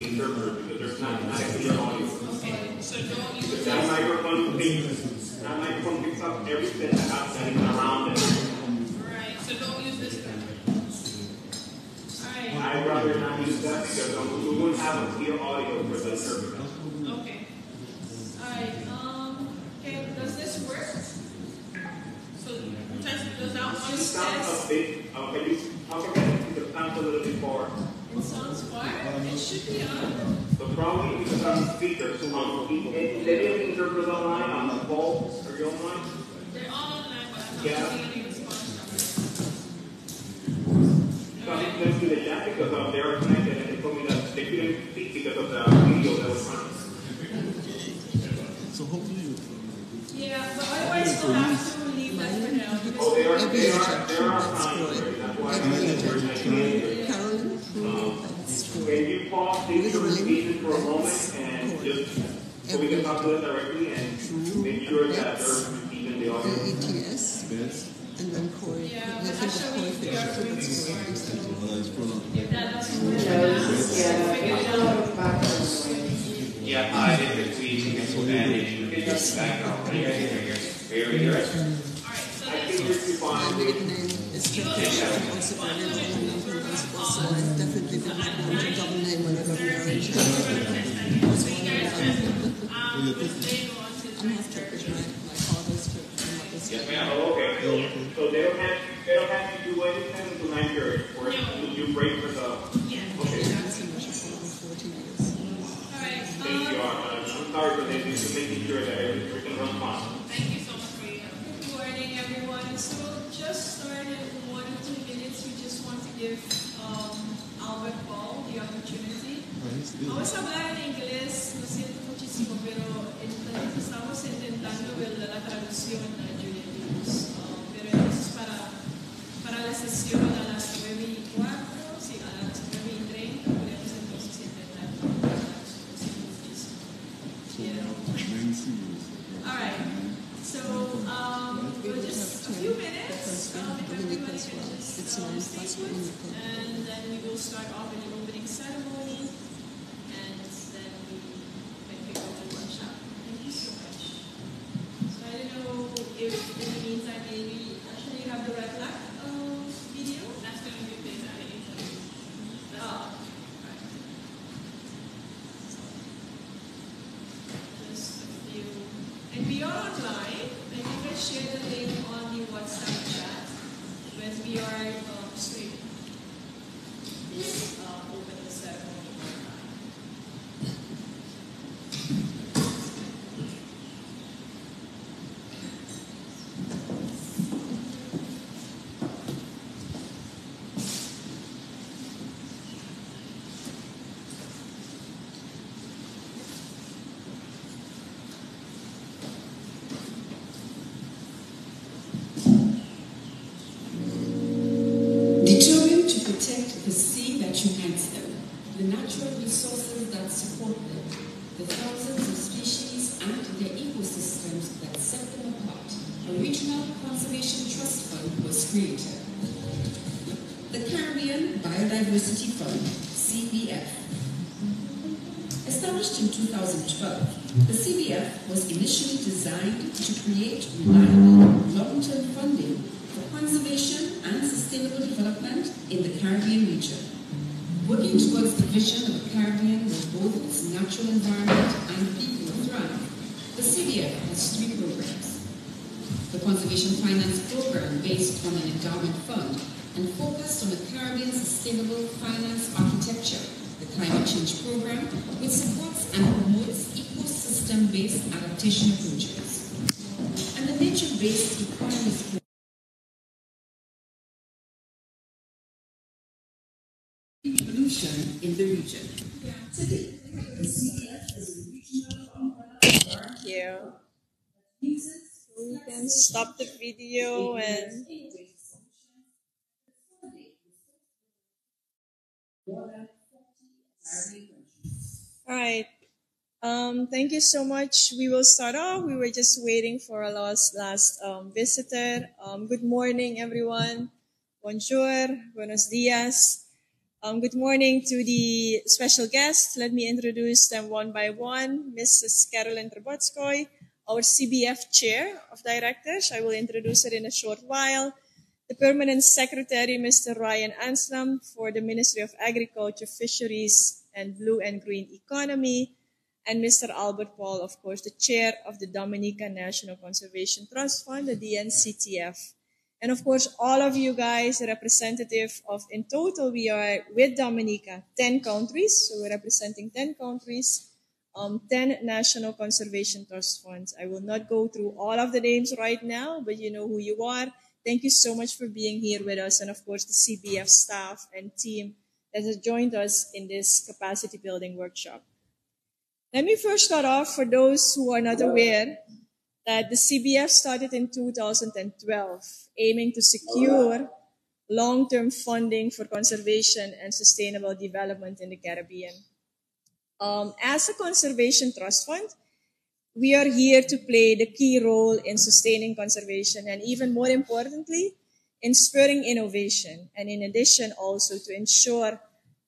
That microphone picks, around it. So don't use this. Alright. I'd rather not use that because we won't have clear audio for the server. Okay. Alright, um, okay, does this work? So, does that one Stop a bit, okay, you talk about it, the can a little bit more sounds far. It should be on. The problem is it's on speaker, so um, it, they didn't interpret online on the phone. Are you online? They're all online, but I'm not yeah. seeing any response So it. Something close to the chat because um, they are connected and they told me that they couldn't speak because of the video that was on. So hopefully. Yeah, but. So we can talk to them directly and True. make sure that they're receiving the audio. ATS. And then Corey. Yeah, but podemos hablar en inglés, lo siento muchísimo, pero estamos intentando ver la traducción. Thank you. contribution in the region. Thank you. We can stop the video and. All right. Um, thank you so much. We will start off. We were just waiting for our last, last um, visitor. Um, good morning, everyone. Bonjour. Buenos dias. Um, good morning to the special guests. Let me introduce them one by one. Mrs. Carolyn Troubetzkoy, our CBF Chair of Directors. I will introduce her in a short while. The Permanent Secretary, Mr. Ryan Anslem, for the Ministry of Agriculture, Fisheries, and Blue and Green Economy. And Mr. Albert Paul, of course, the Chair of the Dominica National Conservation Trust Fund, the DNCTF. And of course, all of you guys, representative of, in total, we are with Dominica, 10 countries. So we're representing 10 countries, um, 10 national conservation trust funds. I will not go through all of the names right now, but you know who you are. Thank you so much for being here with us. And of course, the CBF staff and team that has joined us in this capacity building workshop. Let me first start off for those who are not aware that the CBF started in 2012, aiming to secure long-term funding for conservation and sustainable development in the Caribbean. Um, as a conservation trust fund, we are here to play the key role in sustaining conservation and even more importantly, in spurring innovation. And in addition, also to ensure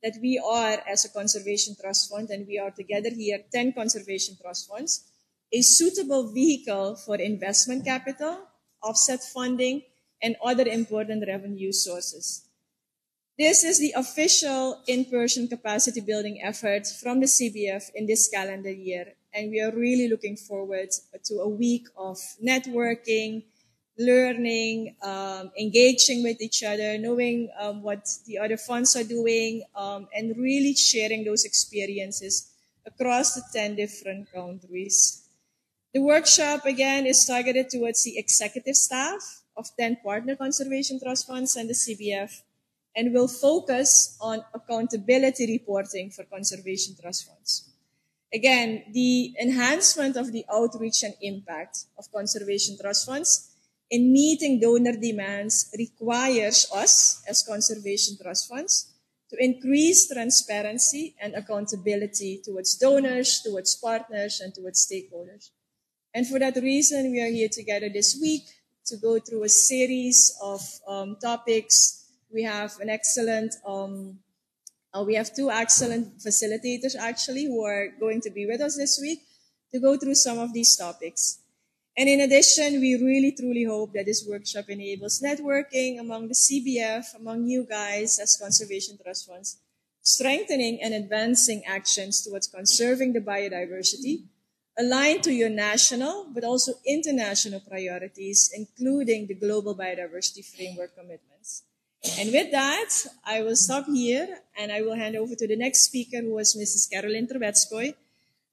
that we are, as a conservation trust fund, and we are together here, 10 conservation trust funds, a suitable vehicle for investment capital, offset funding, and other important revenue sources. This is the official in-person capacity building effort from the CBF in this calendar year. And we are really looking forward to a week of networking, learning, um, engaging with each other, knowing um, what the other funds are doing, um, and really sharing those experiences across the 10 different countries. The workshop, again, is targeted towards the executive staff of 10 partner conservation trust funds and the CBF, and will focus on accountability reporting for conservation trust funds. Again, the enhancement of the outreach and impact of conservation trust funds in meeting donor demands requires us as conservation trust funds to increase transparency and accountability towards donors, towards partners, and towards stakeholders. And for that reason, we are here together this week to go through a series of um, topics. We have an excellent, um, uh, we have two excellent facilitators actually who are going to be with us this week to go through some of these topics. And in addition, we really truly hope that this workshop enables networking among the CBF, among you guys as conservation trust funds, strengthening and advancing actions towards conserving the biodiversity aligned to your national but also international priorities, including the Global Biodiversity Framework commitments. And with that, I will stop here and I will hand over to the next speaker, who is Mrs. Carolyn Troubetzkoy.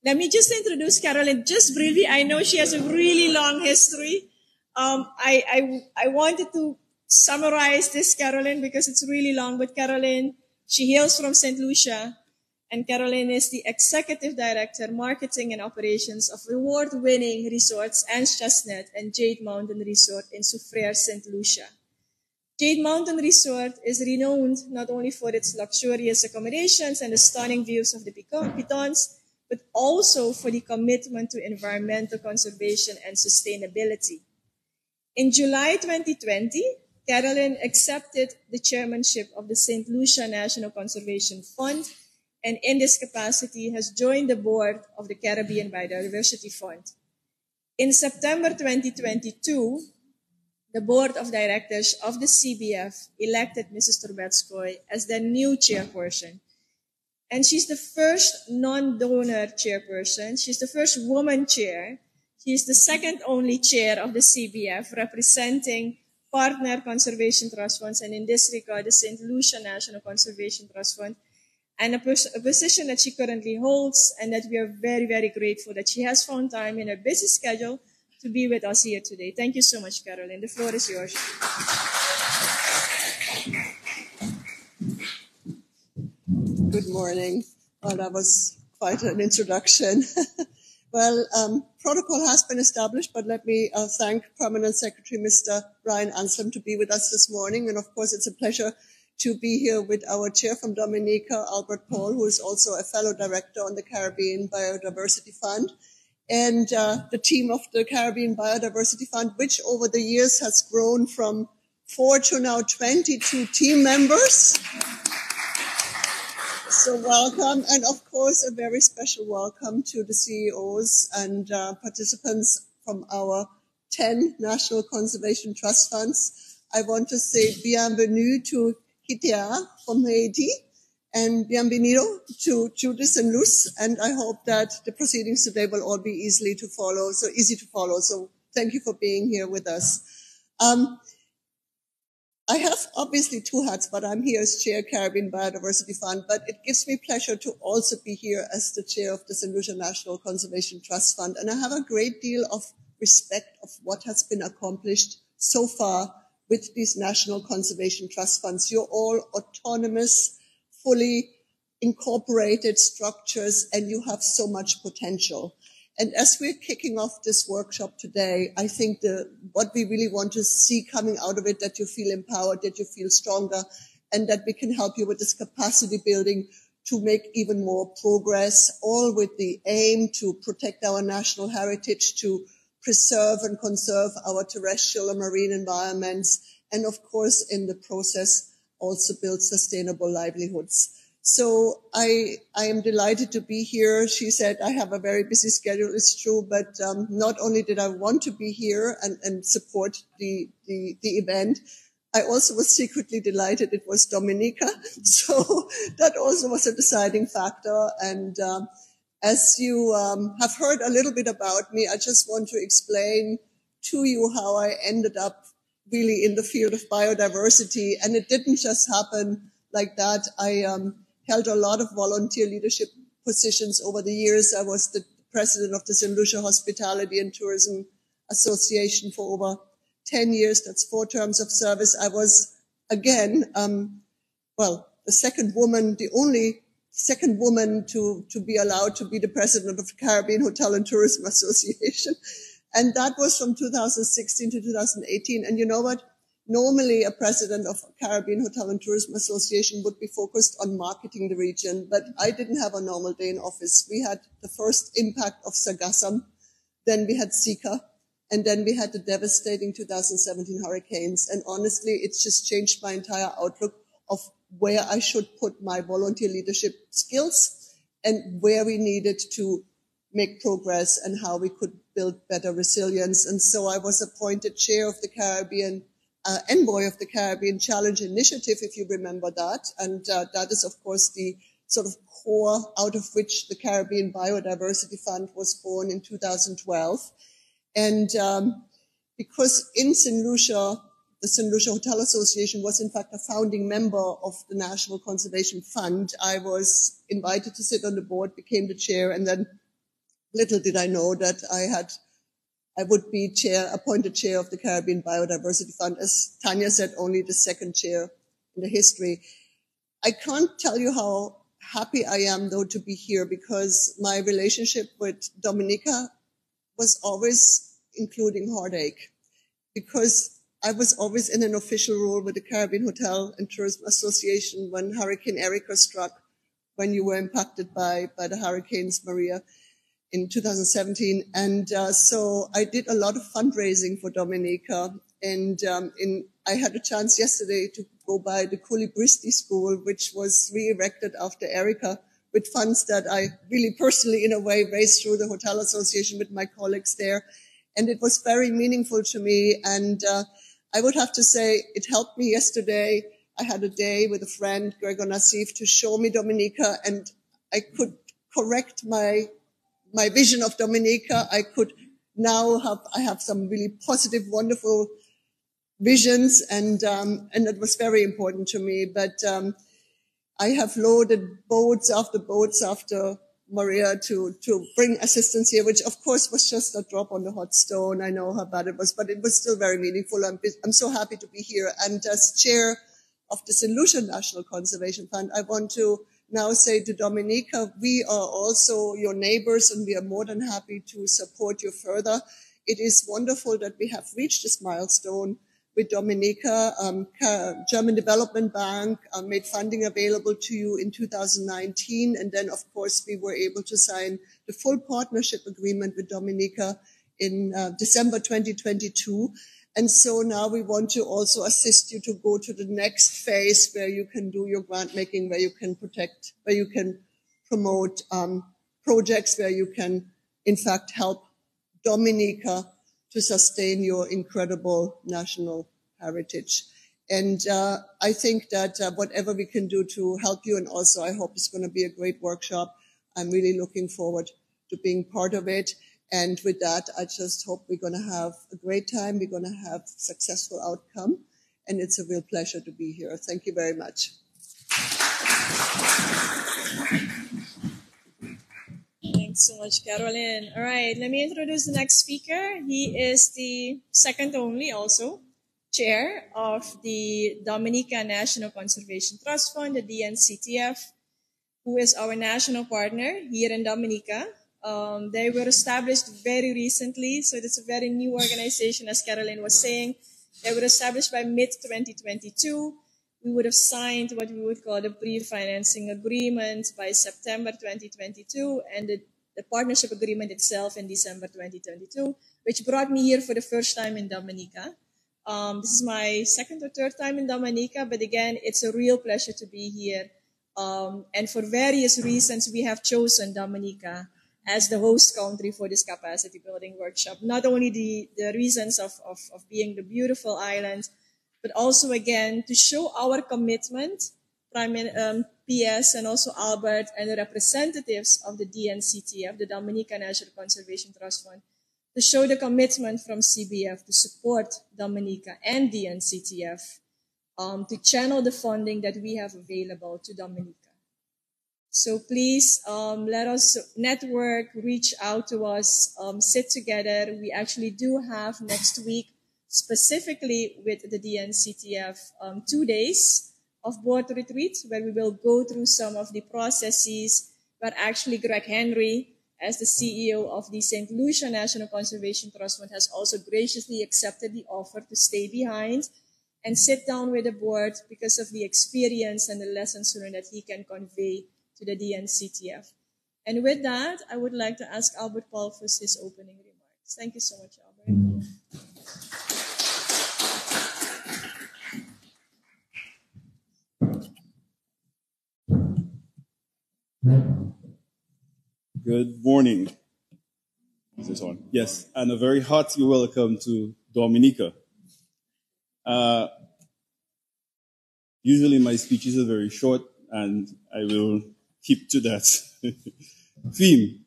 Let me just introduce Carolyn just briefly. I know she has a really long history. Um, I, I, I wanted to summarize this, Carolyn, because it's really long, but Carolyn, she hails from St. Lucia and Caroline is the Executive Director, Marketing and Operations of award-winning resorts Anse Chastanet and Jade Mountain Resort in Soufriere, St. Lucia. Jade Mountain Resort is renowned not only for its luxurious accommodations and the stunning views of the pitons, but also for the commitment to environmental conservation and sustainability. In July 2020, Caroline accepted the chairmanship of the St. Lucia National Conservation Fund and in this capacity has joined the board of the Caribbean Biodiversity Fund. In September 2022, the board of directors of the CBF elected Mrs. Troubetzkoy as their new chairperson. And she's the first non-donor chairperson. She's the first woman chair. She's the second only chair of the CBF representing partner conservation trust funds and in this regard, the St. Lucia National Conservation Trust Fund and a, a, position that she currently holds, and that we are very, very grateful that she has found time in her busy schedule to be with us here today. Thank you so much, Carolyn. The floor is yours. Good morning. Well, that was quite an introduction. well, um, protocol has been established, but let me uh, thank Permanent Secretary Mr. Brian Anslem to be with us this morning. And of course, it's a pleasure to be here with our chair from Dominica, Albert Paul, who is also a fellow director on the Caribbean Biodiversity Fund, and uh, the team of the Caribbean Biodiversity Fund, which over the years has grown from four to now 22 team members. So welcome, and of course a very special welcome to the CEOs and uh, participants from our 10 National Conservation Trust Funds. I want to say bienvenue to Hitia from Haiti and bienvenido to Judith and Luz. And I hope that the proceedings today will all be easily to follow, so easy to follow. So thank you for being here with us. Um, I have obviously two hats, but I'm here as chair Caribbean Biodiversity Fund, but it gives me pleasure to also be here as the chair of the St. Lucia National Conservation Trust Fund. And I have a great deal of respect of what has been accomplished so far with these national conservation trust funds. You're all autonomous, fully incorporated structures, and you have so much potential. And as we're kicking off this workshop today, I think the, what we really want to see coming out of it, that you feel empowered, that you feel stronger, and that we can help you with this capacity building to make even more progress, all with the aim to protect our national heritage, to preserve and conserve our terrestrial and marine environments, and of course, in the process, also build sustainable livelihoods. So I, I am delighted to be here. She said, I have a very busy schedule. It's true, but um, not only did I want to be here and, and support the, the, the event, I also was secretly delighted it was Dominica. So that also was a deciding factor. And um, as you um, have heard a little bit about me, I just want to explain to you how I ended up really in the field of biodiversity. And it didn't just happen like that. I um, held a lot of volunteer leadership positions over the years. I was the president of the St. Lucia Hospitality and Tourism Association for over 10 years. That's four terms of service. I was again, um, well, the second woman, the only second woman to, to be allowed to be the president of the Caribbean Hotel and Tourism Association. And that was from 2016 to 2018. And you know what? Normally, a president of Caribbean Hotel and Tourism Association would be focused on marketing the region, but I didn't have a normal day in office. We had the first impact of Sargassum, then we had Zika, and then we had the devastating 2017 hurricanes. And honestly, it's just changed my entire outlook of where I should put my volunteer leadership skills and where we needed to make progress and how we could build better resilience. And so I was appointed chair of the Caribbean uh, envoy of the Caribbean Challenge Initiative, if you remember that. And uh, that is, of course, the sort of core out of which the Caribbean Biodiversity Fund was born in 2012. And um, because in St. Lucia, the St. Lucia Hotel Association was in fact a founding member of the National Conservation Fund, I was invited to sit on the board, became the chair, and then little did I know that I had I would be chair, appointed chair of the Caribbean Biodiversity Fund, as Tanya said, only the second chair in the history. I can't tell you how happy I am though to be here because my relationship with Dominica was always including heartache because I was always in an official role with the Caribbean Hotel and Tourism Association when Hurricane Erika struck, when you were impacted by, by the hurricanes Maria in 2017. And uh, so I did a lot of fundraising for Dominica. And um, in, I had a chance yesterday to go by the Coulibistrie School, which was re-erected after Erika with funds that I really personally, in a way, raised through the Hotel Association with my colleagues there. And it was very meaningful to me. And uh, I would have to say it helped me yesterday. I had a day with a friend, Gregor Nassief, to show me Dominica and I could correct my my vision of Dominica, I could now have, I have some really positive, wonderful visions and, um, and it was very important to me. But, um, I have loaded boats after boats after Maria to, to bring assistance here, which of course was just a drop on the hot stone. I know how bad it was, but it was still very meaningful. I'm, I'm so happy to be here. And as chair of the St. Lucia National Conservation Fund, I want to now say to Dominica, we are also your neighbors and we are more than happy to support you further. It is wonderful that we have reached this milestone with Dominica. Um, German Development Bank uh, made funding available to you in 2019. And then, of course, we were able to sign the full partnership agreement with Dominica in uh, December 2022. And so now we want to also assist you to go to the next phase where you can do your grant making, where you can protect, where you can promote um, projects, where you can, in fact, help Dominica to sustain your incredible national heritage. And uh, I think that uh, whatever we can do to help you, and also I hope it's going to be a great workshop. I'm really looking forward to being part of it. And with that, I just hope we're going to have a great time. We're going to have successful outcome. And it's a real pleasure to be here. Thank you very much. So much, Carolyn. All right, let me introduce the next speaker. He is the second only also chair of the Dominica National Conservation Trust Fund, the DNCTF, who is our national partner here in Dominica. Um, they were established very recently, so it's a very new organization, as Carolyn was saying. They were established by mid 2022. We would have signed what we would call the pre-financing agreement by September 2022, and the, the partnership agreement itself in December 2022, which brought me here for the first time in Dominica. Um, this is my second or third time in Dominica, but again, it's a real pleasure to be here. Um, and for various reasons, we have chosen Dominica as the host country for this capacity building workshop. Not only the, the reasons of, of, of being the beautiful island, but also again to show our commitment, Prime um, PS and also Albert and the representatives of the DNCTF, the Dominica National Conservation Trust Fund, to show the commitment from CBF to support Dominica and the NCTF um, to channel the funding that we have available to Dominica. So please um, let us network, reach out to us, um, sit together. We actually do have next week, specifically with the DNCTF, um, two days of board retreat where we will go through some of the processes where actually Greg Henry as the CEO of the St. Lucia National Conservation Trust Fund, has also graciously accepted the offer to stay behind and sit down with the board because of the experience and the lessons learned that he can convey to the DNCTF. And with that, I would like to ask Albert Paul for his opening remarks. Thank you so much, Albert. Good morning. Is this on? Yes, and a very hearty welcome to Dominica. Uh, usually my speeches are very short, and I will keep to that theme.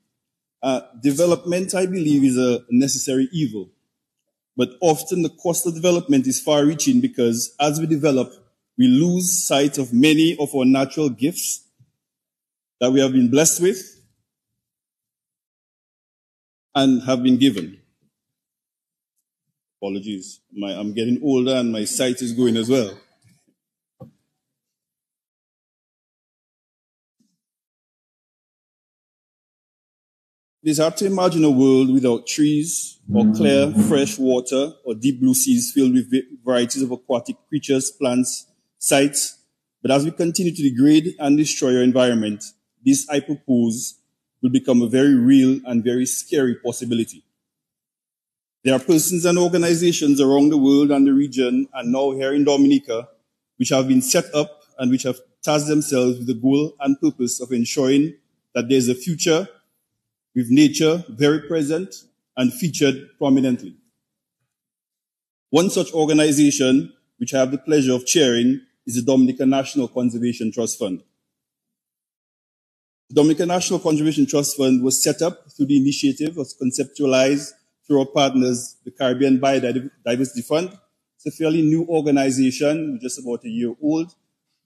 Uh, development, I believe, is a necessary evil, but often the cost of development is far-reaching because as we develop, we lose sight of many of our natural gifts that we have been blessed with and have been given. Apologies. My, I'm getting older and my sight is going as well. It is hard to imagine a world without trees or clear, fresh water or deep blue seas filled with varieties of aquatic creatures, plants, sites. But as we continue to degrade and destroy our environment, this I propose will become a very real and very scary possibility. There are persons and organizations around the world and the region and now here in Dominica which have been set up and which have tasked themselves with the goal and purpose of ensuring that there's a future with nature very present and featured prominently. One such organization, which I have the pleasure of chairing, is the Dominica National Conservation Trust Fund. The Dominican National Conservation Trust Fund was set up through the initiative, was conceptualized through our partners, the Caribbean Biodiversity Fund. It's a fairly new organization, just about a year old.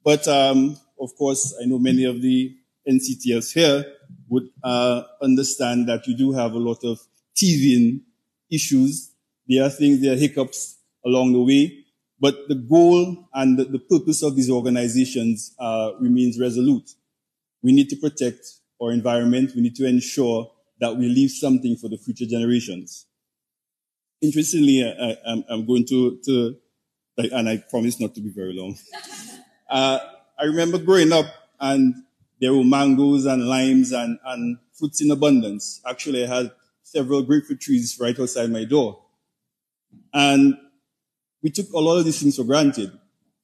But um, of course, I know many of the NCTFs here would uh, understand that you do have a lot of teething issues. There are things, there are hiccups along the way, but the goal and the, the purpose of these organizations uh, remains resolute. We need to protect our environment. We need to ensure that we leave something for the future generations. Interestingly, I, am going to, to, and I promise not to be very long. uh, I remember growing up and there were mangoes and limes and, and fruits in abundance. Actually, I had several grapefruit trees right outside my door. And we took a lot of these things for granted.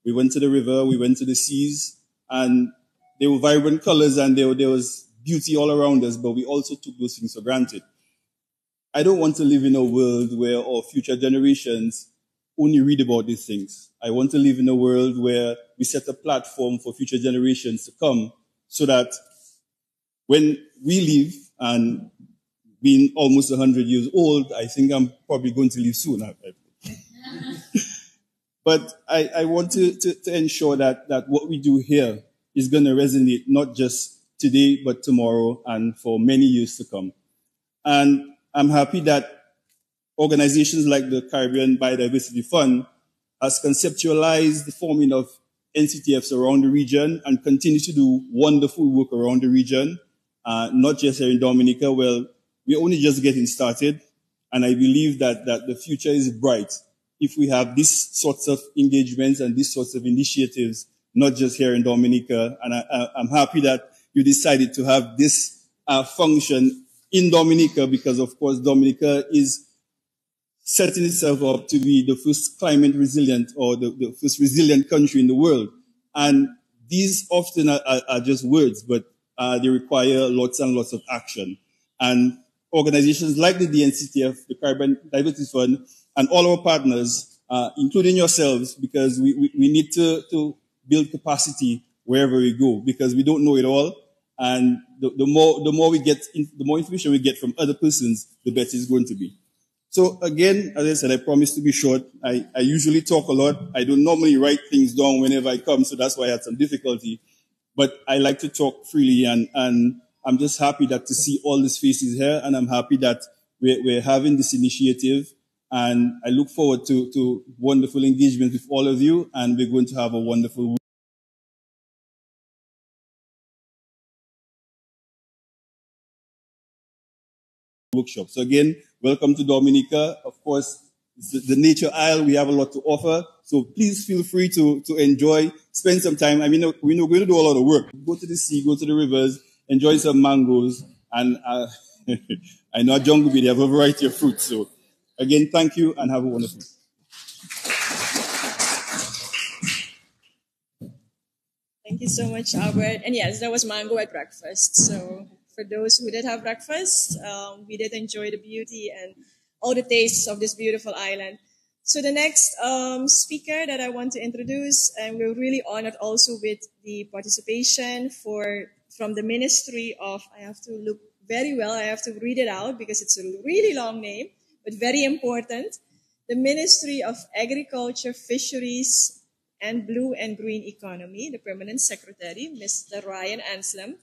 We went to the river, we went to the seas, and they were vibrant colors and there, there was beauty all around us, but we also took those things for granted. I don't want to live in a world where our future generations only read about these things. I want to live in a world where we set a platform for future generations to come so that when we leave and being almost 100 years old, I think I'm probably going to leave soon. but I, I want to, to, to, ensure that, that what we do here is going to resonate not just today, but tomorrow and for many years to come. And I'm happy that organizations like the Caribbean Biodiversity Fund has conceptualized the forming of NCTFs around the region and continue to do wonderful work around the region, uh, not just here in Dominica. Well, we're only just getting started. And I believe that, that the future is bright if we have these sorts of engagements and these sorts of initiatives, not just here in Dominica. And I, am happy that you decided to have this uh, function in Dominica because, of course, Dominica is setting itself up to be the first climate resilient or the, the first resilient country in the world. And these often are, are, are just words, but uh, they require lots and lots of action. And organizations like the DNCTF, the Caribbean Diversity Fund, and all our partners, uh, including yourselves, because we, we, we, need to, to build capacity wherever we go, because we don't know it all. And the, the more, the more we get, in, the more information we get from other persons, the better it's going to be. So again, as I said, I promise to be short. I, I usually talk a lot. I don't normally write things down whenever I come, so that's why I had some difficulty. But I like to talk freely and, and I'm just happy that to see all these faces here and I'm happy that we're, we're having this initiative and I look forward to, to wonderful engagement with all of you and we're going to have a wonderful workshop. So again, welcome to Dominica. Of course, the, Nature Isle, we have a lot to offer. So please feel free to, to enjoy, spend some time. I mean, we know we're going to do a lot of work. Go to the sea, go to the rivers, enjoy some mangoes. And uh, I know at Jungle they have a variety of fruits. So again, thank you and have a wonderful Thank you so much, Albert. And yes, that was mango at breakfast. So for those who did have breakfast. Um, we did enjoy the beauty and all the tastes of this beautiful island. So the next um, speaker that I want to introduce, and we're really honored also with the participation for from the Ministry of. I have to look very well. I have to read it out because it's a really long name, but very important. The Ministry of Agriculture, Fisheries, and Blue and Green Economy, the Permanent Secretary, Mr. Ryan Anslem.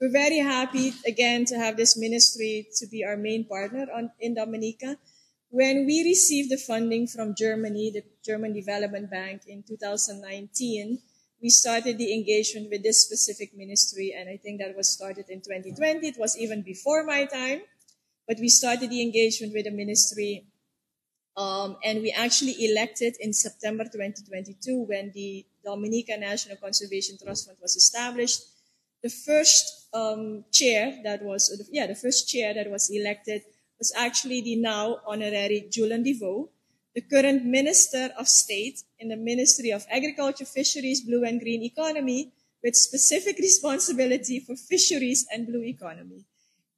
We're very happy again to have this ministry to be our main partner on, in Dominica. When we received the funding from Germany, the German Development Bank in 2019, we started the engagement with this specific ministry, and I think that was started in 2020. It was even before my time, but we started the engagement with the ministry, um, and we actually elected in September 2022 when the Dominica National Conservation Trust Fund was established the first um, chair that was, yeah, the first chair that was elected was actually the now honorary Julian Defoe, the current Minister of State in the Ministry of Agriculture, Fisheries, Blue and Green Economy, with specific responsibility for fisheries and blue economy.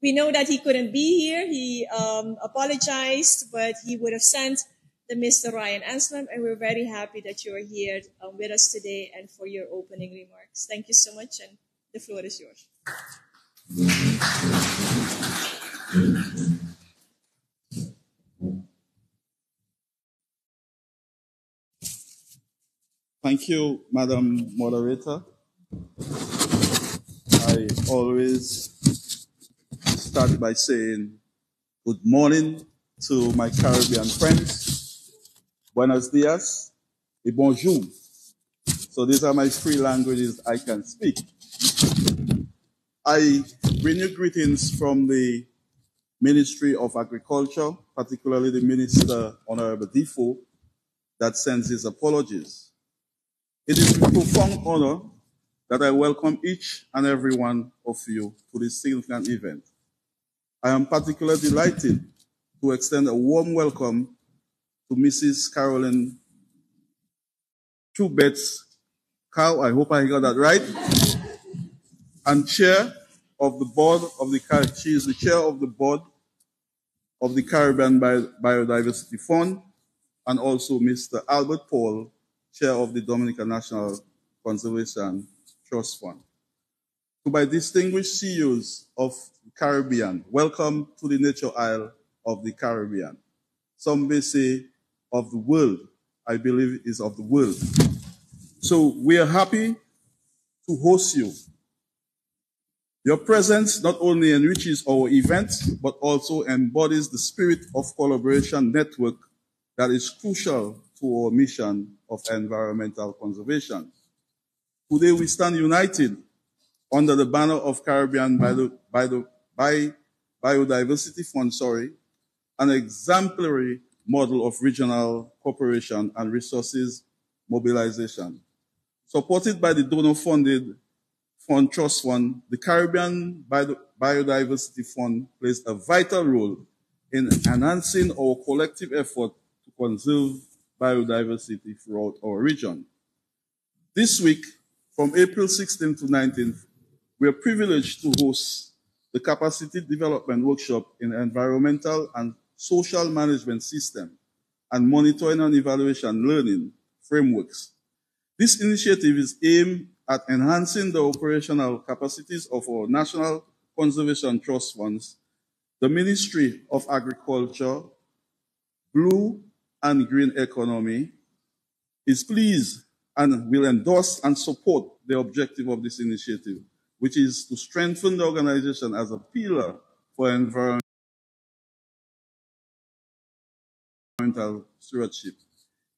We know that he couldn't be here. He um, apologized, but he would have sent the Mr. Ryan Anslem, and we're very happy that you are here um, with us today and for your opening remarks. Thank you so much, and the floor is yours. Thank you, Madam Moderator. I always start by saying good morning to my Caribbean friends. Buenos dias et bonjour. So these are my three languages I can speak. I bring you greetings from the Ministry of Agriculture, particularly the Minister Honorable Defoe, that sends his apologies. It is with profound honor that I welcome each and every one of you to this significant event. I am particularly delighted to extend a warm welcome to Mrs. Carolyn Trubets Cow, I hope I got that right, and chair of the board of the, she is the chair of the board of the Caribbean Biodiversity Fund, and also Mr. Albert Paul, chair of the Dominican National Conservation Trust Fund. To my distinguished CEOs of the Caribbean, welcome to the Nature Isle of the Caribbean. Some may say of the world. I believe is of the world. So we are happy to host you. Your presence not only enriches our event, but also embodies the spirit of collaboration network that is crucial to our mission of environmental conservation. Today we stand united under the banner of Caribbean Bio, Bio, Bio, Biodiversity Fund, sorry, an exemplary model of regional cooperation and resources mobilization. Supported by the donor-funded Fund Trust Fund, the Caribbean Biodiversity Fund plays a vital role in enhancing our collective effort to conserve biodiversity throughout our region. This week, from April 16th to 19th, we are privileged to host the Capacity Development Workshop in Environmental and Social Management System and Monitoring and Evaluation Learning Frameworks this initiative is aimed at enhancing the operational capacities of our National Conservation Trust Funds, the Ministry of Agriculture, Blue and Green Economy, is pleased and will endorse and support the objective of this initiative, which is to strengthen the organization as a pillar for environmental stewardship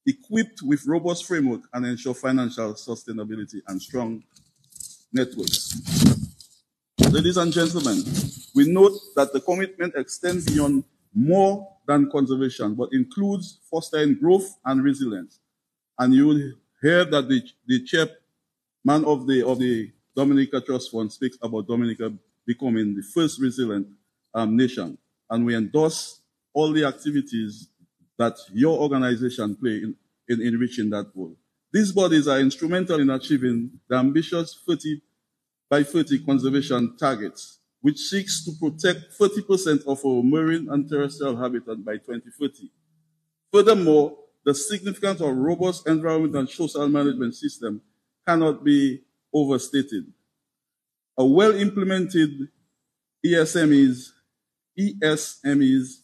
equipped with robust framework and ensure financial sustainability and strong networks. Ladies and gentlemen, we note that the commitment extends beyond more than conservation, but includes fostering growth and resilience. And you will hear that the, the chairman of the, of the Dominica Trust Fund speaks about Dominica becoming the first resilient um, nation. And we endorse all the activities that your organization play in, in, that goal. These bodies are instrumental in achieving the ambitious 30 by 30 conservation targets, which seeks to protect 30% of our marine and terrestrial habitat by 2030. Furthermore, the significance of robust environment and social management system cannot be overstated. A well implemented ESMEs, ESMEs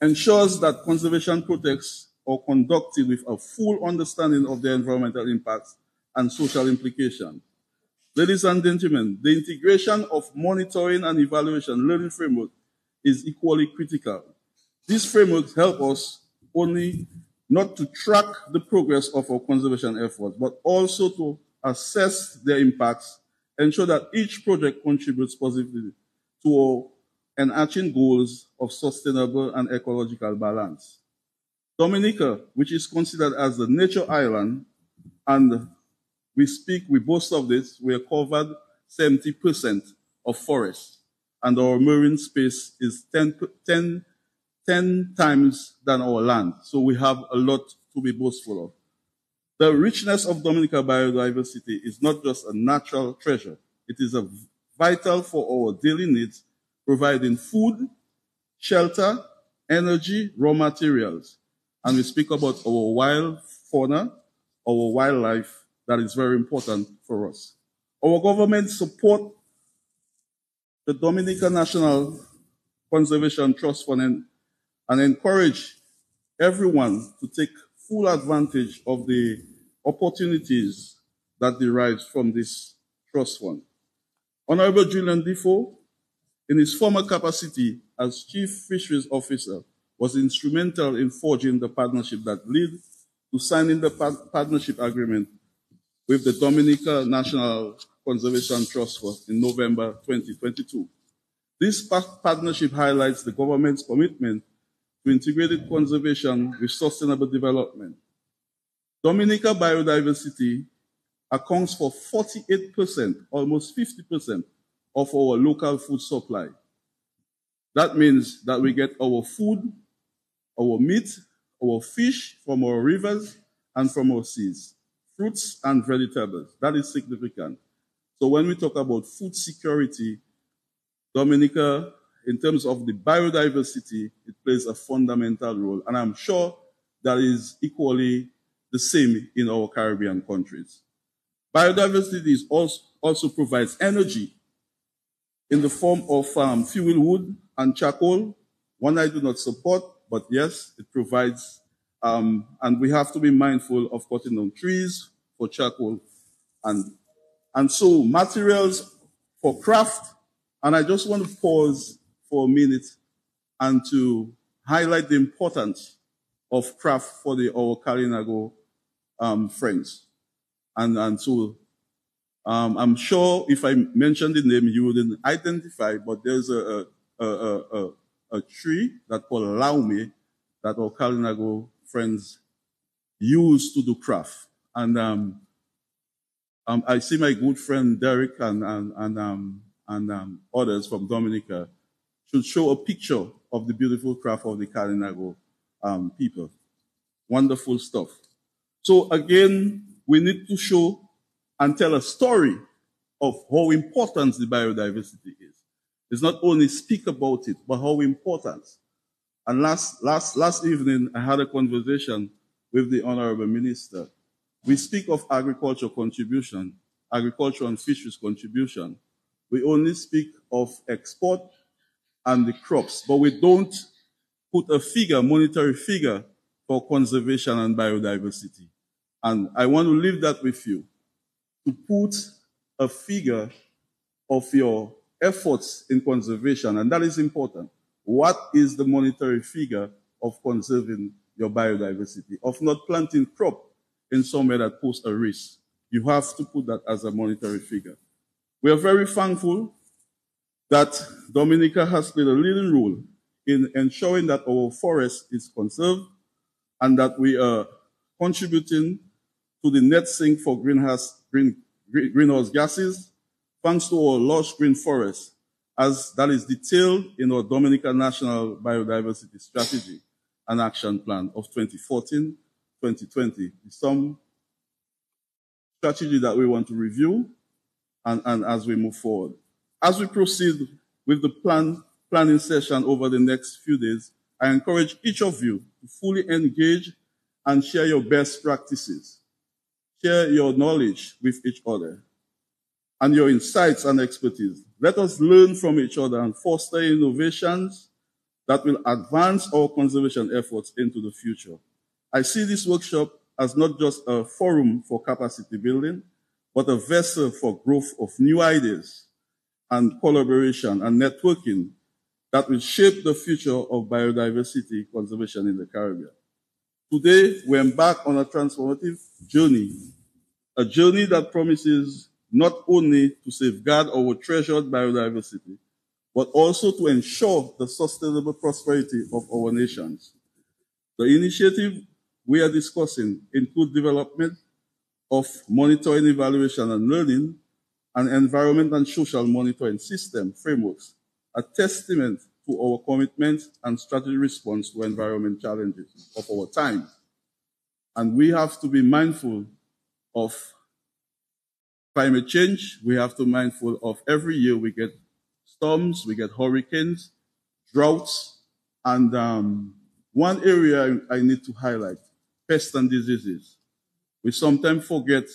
ensures that conservation projects are conducted with a full understanding of their environmental impacts and social implications. Ladies and gentlemen, the integration of monitoring and evaluation learning framework is equally critical. These frameworks help us only not to track the progress of our conservation efforts, but also to assess their impacts, ensure that each project contributes positively to our enarching goals of sustainable and ecological balance. Dominica, which is considered as the nature island, and we speak, we boast of this, we are covered 70% of forest, and our marine space is 10, 10, 10 times than our land. So we have a lot to be boastful of. The richness of Dominica biodiversity is not just a natural treasure. It is a vital for our daily needs providing food, shelter, energy, raw materials. And we speak about our wild fauna, our wildlife that is very important for us. Our government support the Dominican National Conservation Trust Fund and, and encourage everyone to take full advantage of the opportunities that derive from this trust fund. Honorable Julian Defoe in his former capacity as Chief Fisheries Officer, was instrumental in forging the partnership that led to signing the partnership agreement with the Dominica National Conservation Trust in November 2022. This partnership highlights the government's commitment to integrated conservation with sustainable development. Dominica biodiversity accounts for 48%, almost 50% of our local food supply. That means that we get our food, our meat, our fish from our rivers and from our seas fruits and vegetables. That is significant. So when we talk about food security, Dominica, in terms of the biodiversity, it plays a fundamental role. And I'm sure that is equally the same in our Caribbean countries. Biodiversity also, also provides energy in the form of um, fuel wood and charcoal, one I do not support, but yes, it provides, um, and we have to be mindful of cutting down trees for charcoal. And, and so materials for craft, and I just want to pause for a minute and to highlight the importance of craft for the our Kalinago um, friends. And, and so um, I'm sure if I mentioned the name, you wouldn't identify, but there's a, a, a, a, a tree that called Larouma that our Kalinago friends use to do craft. And um, um, I see my good friend Derek and, and, and, um, and um, others from Dominica should show a picture of the beautiful craft of the Kalinago um, people. Wonderful stuff. So again, we need to show and tell a story of how important the biodiversity is. It's not only speak about it, but how important. And last, last, last evening, I had a conversation with the Honorable Minister. We speak of agriculture contribution, agriculture and fisheries contribution. We only speak of export and the crops, but we don't put a figure, monetary figure for conservation and biodiversity. And I want to leave that with you to put a figure of your efforts in conservation, and that is important. What is the monetary figure of conserving your biodiversity, of not planting crop in somewhere that poses a risk? You have to put that as a monetary figure. We are very thankful that Dominica has played a leading role in ensuring that our forest is conserved and that we are contributing to the net sink for greenhouse, green, greenhouse gases, thanks to our lush green forests, as that is detailed in our Dominican National Biodiversity Strategy and Action Plan of 2014-2020. Some strategy that we want to review and, and as we move forward. As we proceed with the plan, planning session over the next few days, I encourage each of you to fully engage and share your best practices share your knowledge with each other and your insights and expertise. Let us learn from each other and foster innovations that will advance our conservation efforts into the future. I see this workshop as not just a forum for capacity building, but a vessel for growth of new ideas and collaboration and networking that will shape the future of biodiversity conservation in the Caribbean. Today, we embark on a transformative journey, a journey that promises not only to safeguard our treasured biodiversity, but also to ensure the sustainable prosperity of our nations. The initiative we are discussing include development of monitoring, evaluation, and learning, and environment and social monitoring system frameworks, a testament to our commitment and strategy response to environment challenges of our time. And we have to be mindful of climate change. We have to be mindful of every year we get storms, we get hurricanes, droughts, and um, one area I need to highlight, pests and diseases. We sometimes forget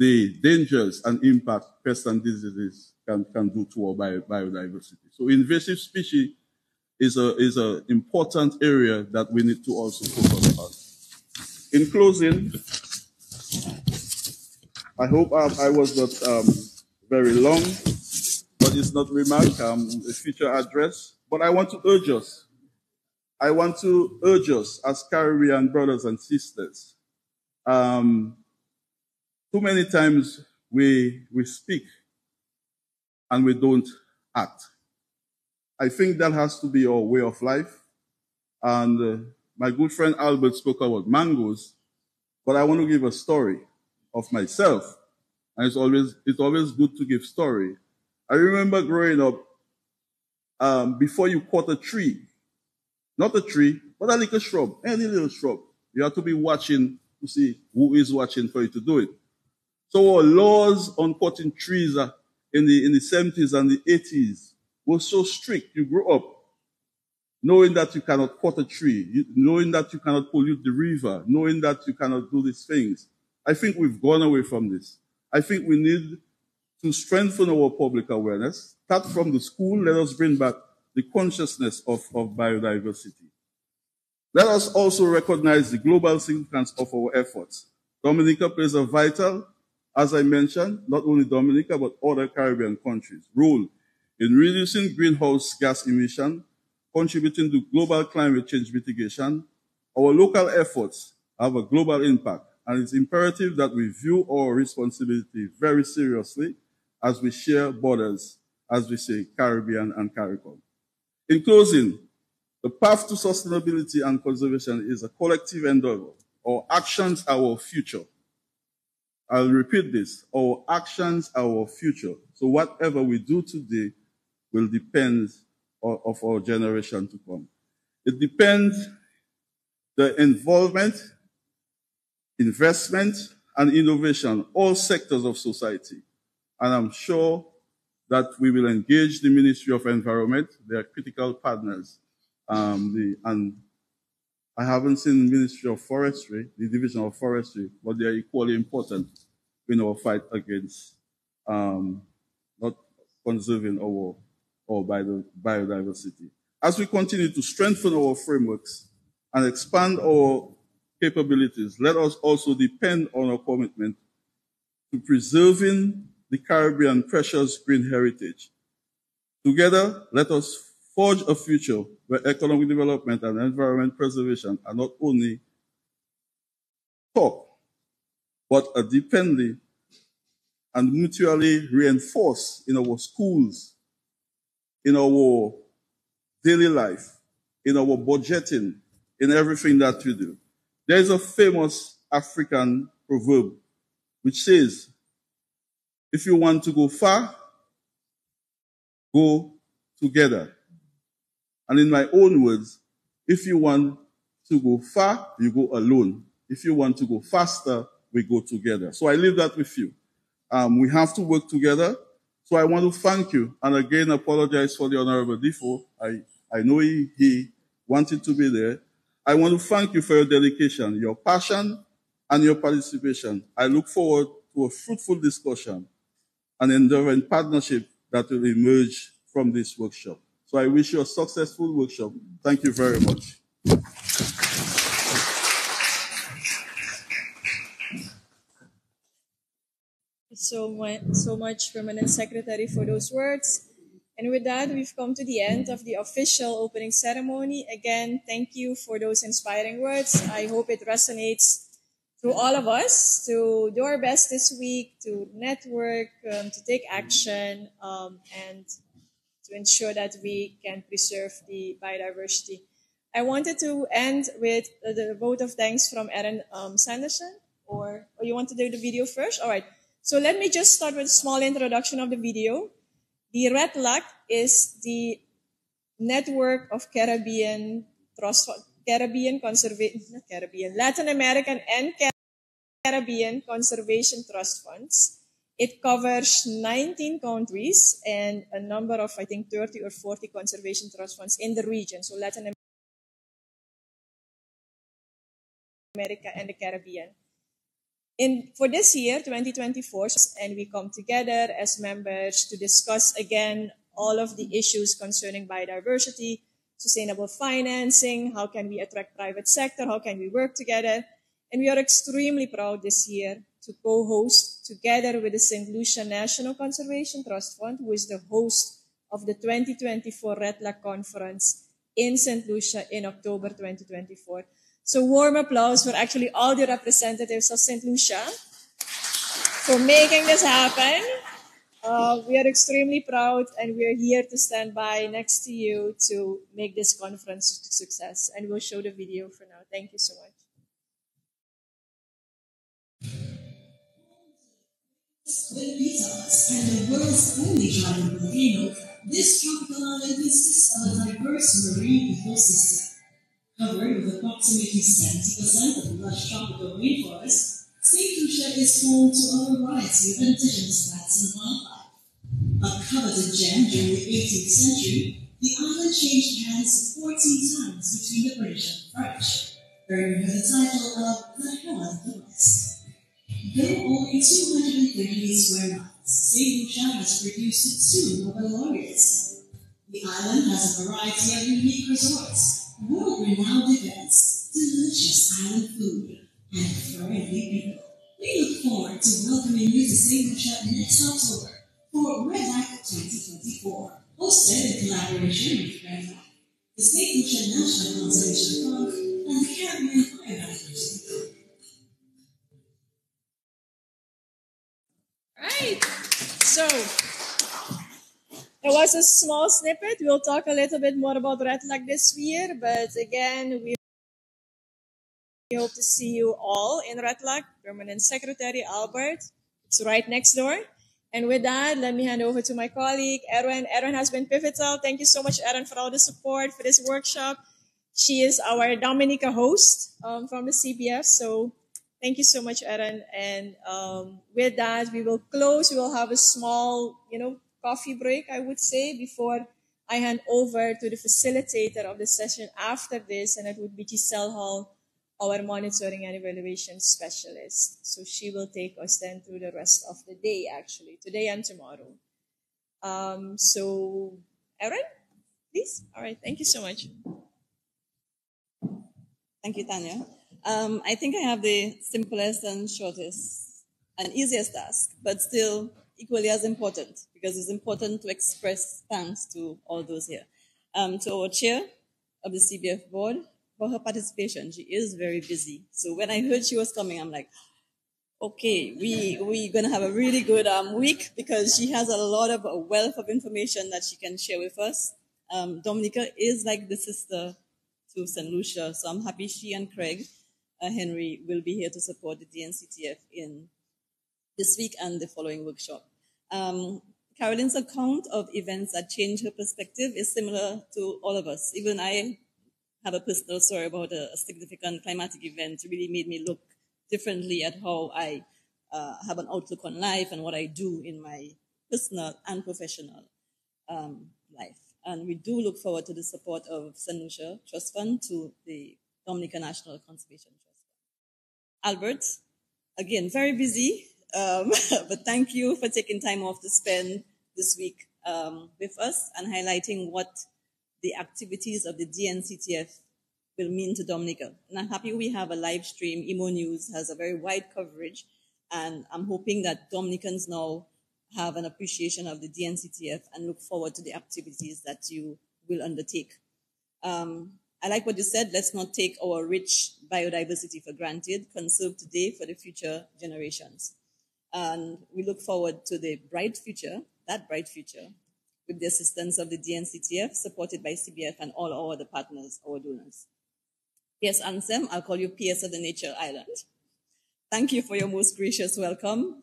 the dangers and impact pests and diseases can, can do to our bio, biodiversity. So invasive species is a is an important area that we need to also focus on. In closing, I hope I, I was not um, very long, but it's not remark, um, a future address. But I want to urge us. I want to urge us as Caribbean brothers and sisters. Um, too many times we, we speak and we don't act. I think that has to be our way of life. And uh, my good friend Albert spoke about mangoes, but I want to give a story of myself. And it's always, it's always good to give story. I remember growing up, um, before you cut a tree, not a tree, but a little shrub, any little shrub, you have to be watching to see who is watching for you to do it. So our laws on cutting trees in the, in the 70s and the 80s were so strict. You grew up knowing that you cannot cut a tree, knowing that you cannot pollute the river, knowing that you cannot do these things. I think we've gone away from this. I think we need to strengthen our public awareness. Start from the school. Let us bring back the consciousness of, of biodiversity. Let us also recognize the global significance of our efforts. Dominica plays a vital, as I mentioned, not only Dominica, but other Caribbean countries, role in reducing greenhouse gas emission, contributing to global climate change mitigation. Our local efforts have a global impact, and it's imperative that we view our responsibility very seriously as we share borders, as we say, Caribbean and CARICOM. In closing, the path to sustainability and conservation is a collective endeavor. Our actions are our future. I'll repeat this. Our actions are our future. So whatever we do today will depend of our generation to come. It depends the involvement, investment, and innovation, all sectors of society. And I'm sure that we will engage the Ministry of Environment, their critical partners, um, the, and I haven't seen Ministry of Forestry, the Division of Forestry, but they are equally important in our fight against um, not conserving our, our biodiversity. As we continue to strengthen our frameworks and expand our capabilities, let us also depend on our commitment to preserving the Caribbean precious green heritage. Together, let us forge a future where economic development and environment preservation are not only talk, but are dependent and mutually reinforced in our schools, in our daily life, in our budgeting, in everything that we do. There is a famous African proverb which says, if you want to go far, go together. And in my own words, if you want to go far, you go alone. If you want to go faster, we go together. So I leave that with you. Um, we have to work together. So I want to thank you and again apologize for the Honorable Defoe. I, I know he, he wanted to be there. I want to thank you for your dedication, your passion, and your participation. I look forward to a fruitful discussion and enduring partnership that will emerge from this workshop. So I wish you a successful workshop. Thank you very much. So much, so much, Permanent Secretary, for those words. And with that, we've come to the end of the official opening ceremony. Again, thank you for those inspiring words. I hope it resonates to all of us to do our best this week, to network, um, to take action, um, and to ensure that we can preserve the biodiversity. I wanted to end with the vote of thanks from Erin um, Sanderson, or, or you want to do the video first? All right. So let me just start with a small introduction of the video. The REDLAC is the network of Caribbean trust, Caribbean conservation, not Caribbean, Latin American and Caribbean conservation trust funds. It covers 19 countries and a number of, I think, 30 or 40 conservation trust funds in the region, so Latin America and the Caribbean. In, for this year, 2024, and we come together as members to discuss again all of the issues concerning biodiversity, sustainable financing, how can we attract private sector, how can we work together. And we are extremely proud this year to co-host together with the St. Lucia National Conservation Trust Fund, who is the host of the 2024 REDLAC Conference in St. Lucia in October 2024. So warm applause for actually all the representatives of St. Lucia for making this happen. Uh, we are extremely proud and we are here to stand by next to you to make this conference a success. And we'll show the video for now. Thank you so much. Habitats and the world's only giant volcano, this tropical island consists of a diverse marine ecosystem. Covered with approximately 70% of the lush tropical rainforest, St. Lucia is home to a variety of indigenous plants and wildlife. A coveted gem during the 18th century, the island changed hands 14 times between the British and the French, earning her the title of the Helen of the West. Though only 238 square miles. Lucia has produced two Nobel laureates. The island has a variety of unique resorts, world-renowned events, delicious island food, and friendly people. We look forward to welcoming you to. Lucia next October for REDLAC 2024 hosted in collaboration with Red Grandma, the. Lucia National Conservation Fund, and the Caribbean Biodiversity So it was a small snippet. We'll talk a little bit more about REDLAC this year, but again, we hope to see you all in REDLAC. Permanent Secretary Albert. It's right next door. And with that, let me hand over to my colleague, Erin. Erin has been pivotal. Thank you so much, Erin, for all the support for this workshop. She is our Dominica host um, from the CBF. So thank you so much, Erin. And um, with that, we will close. We will have a small, you know, coffee break, I would say, before I hand over to the facilitator of the session after this, and it would be Giselle Hall our monitoring and evaluation specialist. So she will take us then through the rest of the day, actually, today and tomorrow. Um, so, Erin, please. All right, thank you so much. Thank you, Tanya. Um, I think I have the simplest and shortest and easiest task, but still equally as important because it's important to express thanks to all those here. Um, to our chair of the CBF board, for her participation. She is very busy. So when I heard she was coming, I'm like, okay, we we're gonna have a really good um, week because she has a lot of a wealth of information that she can share with us. Um, Dominica is like the sister to St. Lucia, so I'm happy she and Craig Henry will be here to support the DNCTF in this week and the following workshop. Um, Carolyn's account of events that change her perspective is similar to all of us. Even I have a personal story about a, a significant climatic event really made me look differently at how I uh, have an outlook on life and what I do in my personal and professional um, life. And we do look forward to the support of St. Lucia Trust Fund to the Dominica National Conservation Trust. Albert, again, very busy, um, but thank you for taking time off to spend this week um, with us and highlighting what the activities of the DNCTF will mean to Dominica. And I'm happy we have a live stream. EmoNews has a very wide coverage, and I'm hoping that Dominicans now have an appreciation of the DNCTF and look forward to the activities that you will undertake. Um, I like what you said. Let's not take our rich biodiversity for granted. Conserve today for the future generations. And we look forward to the bright future, that bright future, with the assistance of the DNCTF, supported by CBF and all our other partners, our donors. Yes, Ansem, I'll call you PS of the Nature Island. Thank you for your most gracious welcome.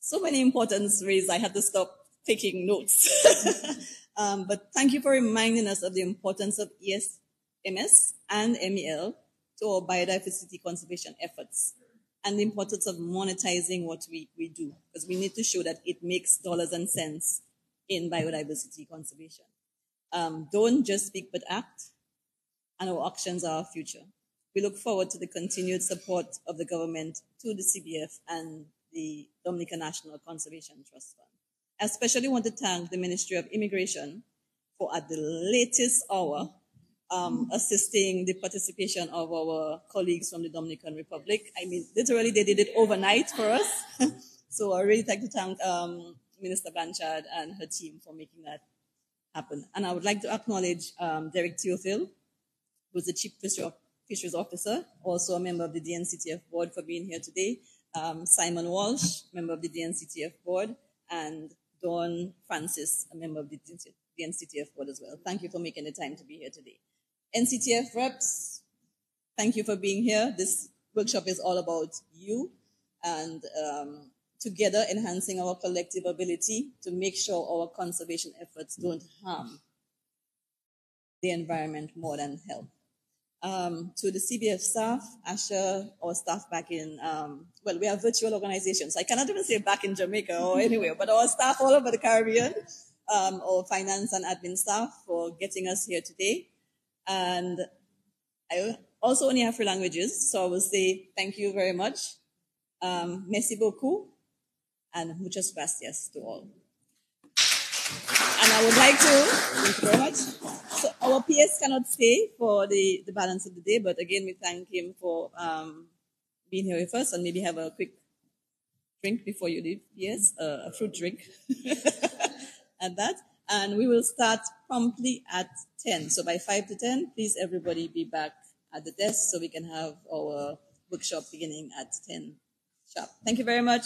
So many importance raised, I had to stop taking notes. um, but thank you for reminding us of the importance of ESMS and MEL to our biodiversity conservation efforts and the importance of monetizing what we, we do because we need to show that it makes dollars and cents in biodiversity conservation. Um, don't just speak but act, and our actions are our future. We look forward to the continued support of the government to the CBF and the Dominica National Conservation Trust Fund. I especially want to thank the Ministry of Immigration for at the latest hour um, assisting the participation of our colleagues from the Dominican Republic. I mean, literally, they did it overnight for us. so I really like to thank um, Minister Blanchard and her team for making that happen. And I would like to acknowledge um, Derek Theophille, who's the Chief Fisheries Officer, also a member of the DNCTF board for being here today. Um, Simon Walsh, member of the DNCTF board, and Dawn Francis, a member of the DNCTF board as well. Thank you for making the time to be here today. NCTF reps, thank you for being here. This workshop is all about you and um, together enhancing our collective ability to make sure our conservation efforts don't harm the environment more than help. Um, to the CBF staff, Asher, our staff back in, um, well, we are virtual organizations. I cannot even say back in Jamaica or anywhere, but our staff all over the Caribbean, um, our finance and admin staff for getting us here today. And I also only have three languages, so I will say thank you very much. Um, merci beaucoup and muchas gracias to all. And I would like to, thank you very much. So our PS cannot stay for the, the balance of the day, but again, we thank him for um, being here with us and maybe have a quick drink before you leave. Yes, uh, a fruit drink and that. And we will start promptly at 10. So by 5 to 10, please everybody be back at the desk so we can have our workshop beginning at 10 sharp. Thank you very much.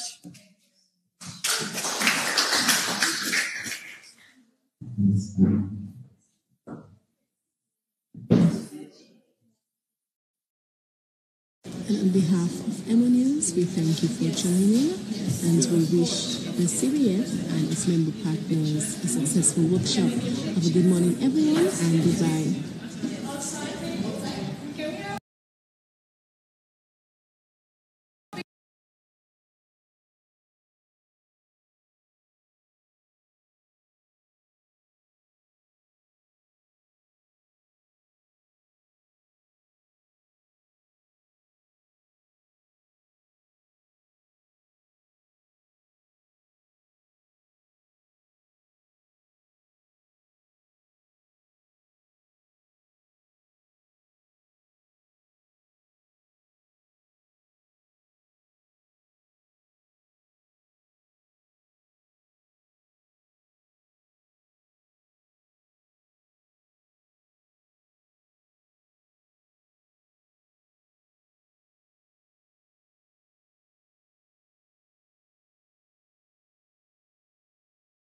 And on behalf of EmoNews, we thank you for joining and we wish the CBF and its member partners a successful workshop. Have a good morning, everyone, and goodbye.